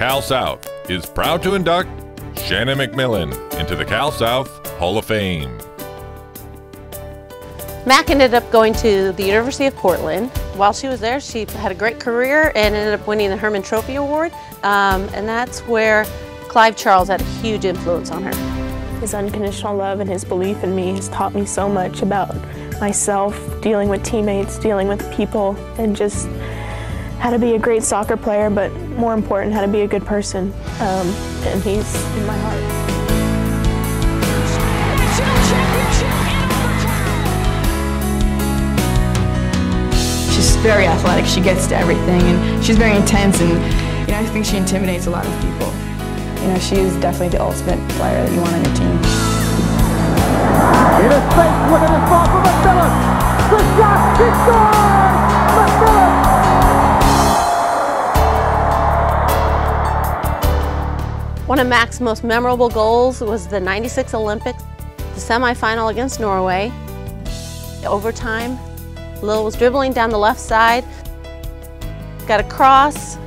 Cal South is proud to induct Shannon MacMillan into the Cal South Hall of Fame. Mac ended up going to the University of Portland. While she was there, she had a great career and ended up winning the Hermann Trophy Award. Um, and that's where Clive Charles had a huge influence on her. His unconditional love and his belief in me has taught me so much about myself, dealing with teammates, dealing with people, and just how to be a great soccer player, but more important, how to be a good person. Um, and he's in my heart. She's very athletic. She gets to everything, and she's very intense. And you know, I think she intimidates a lot of people. You know, she is definitely the ultimate player that you want on your team. In a space, look at this ball from MacMillan. The shot, he scores! Of Mac's most memorable goals was the 96 Olympics, the semifinal against Norway. Overtime, Lil was dribbling down the left side, got a cross,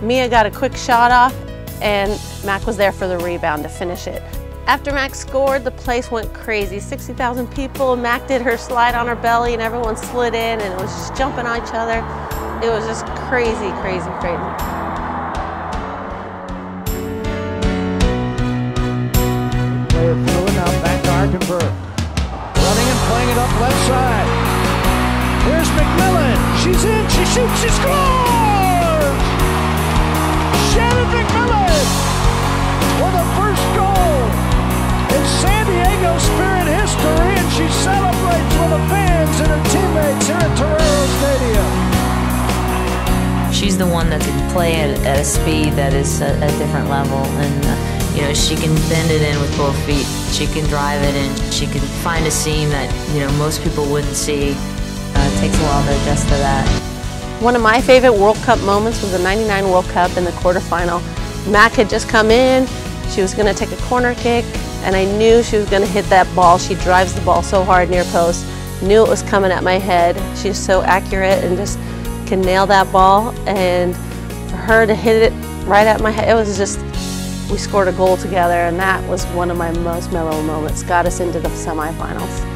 Mia got a quick shot off, and Mac was there for the rebound to finish it. After Mac scored, the place went crazy. 60,000 people, Mac did her slide on her belly and everyone slid in and it was just jumping on each other. It was just crazy, crazy, crazy. Player through now back Arkenberg. Running and playing it up left side. Here's MacMillan. She's in. She shoots. She scores! Shannon MacMillan for the first goal in San Diego Spirit history, and she celebrates with the fans and her teammates here at Torero Stadium. She's the one that can play at, at a speed that is a, a different level, and uh, you know she can bend it in with both feet. She can drive it in. She can find a seam that you know most people wouldn't see. Uh, it takes a while to adjust to that. One of my favorite World Cup moments was the 99 World Cup in the quarterfinal. Mac had just come in, she was going to take a corner kick, and I knew she was going to hit that ball. She drives the ball so hard near post, knew it was coming at my head. She's so accurate and just can nail that ball, and for her to hit it right at my head, it was just, we scored a goal together, and that was one of my most memorable moments. Got us into the semifinals.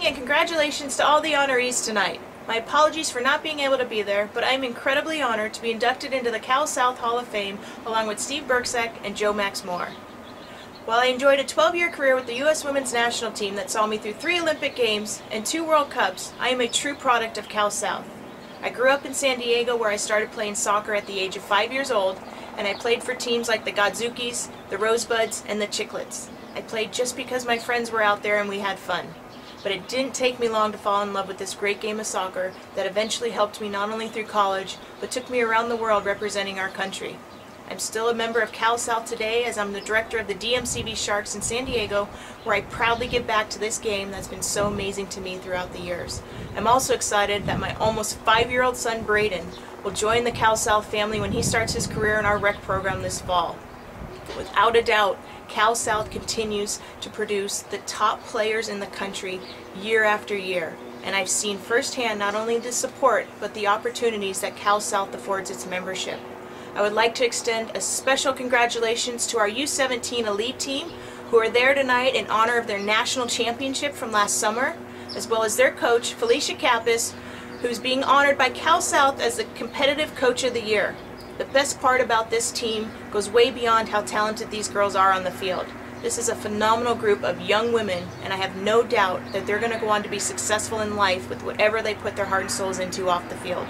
Evening and congratulations to all the honorees tonight. My apologies for not being able to be there, but I am incredibly honored to be inducted into the Cal South Hall of Fame along with Steve Berksack and Joe Max Moore. While I enjoyed a 12-year career with the U.S. women's national team that saw me through three Olympic Games and two World Cups, I am a true product of Cal South. I grew up in San Diego where I started playing soccer at the age of five years old, and I played for teams like the Godzukis, the Rosebuds, and the Chicklets. I played just because my friends were out there and we had fun. But it didn't take me long to fall in love with this great game of soccer that eventually helped me not only through college, but took me around the world representing our country. I'm still a member of Cal South today as I'm the director of the DMCV Sharks in San Diego, where I proudly give back to this game that's been so amazing to me throughout the years. I'm also excited that my almost five-year-old son Braden will join the Cal South family when he starts his career in our rec program this fall. Without a doubt, Cal South continues to produce the top players in the country year after year. And I've seen firsthand not only the support, but the opportunities that Cal South affords its membership. I would like to extend a special congratulations to our U17 elite team who are there tonight in honor of their national championship from last summer, as well as their coach, Felicia Kappas, who's being honored by Cal South as the Competitive Coach of the Year. The best part about this team goes way beyond how talented these girls are on the field. This is a phenomenal group of young women, and I have no doubt that they're going to go on to be successful in life with whatever they put their heart and souls into off the field.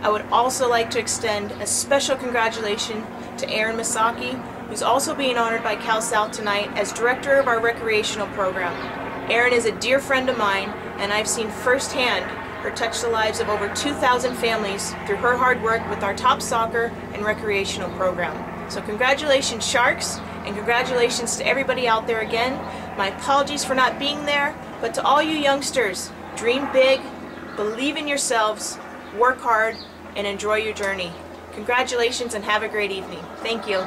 I would also like to extend a special congratulation to Erin Masaki, who's also being honored by Cal South tonight as director of our recreational program. Erin is a dear friend of mine, and I've seen firsthand touched the lives of over 2,000 families through her hard work with our top soccer and recreational program. So congratulations, Sharks, and congratulations to everybody out there again. My apologies for not being there, but to all you youngsters, dream big, believe in yourselves, work hard, and enjoy your journey. Congratulations and have a great evening. Thank you.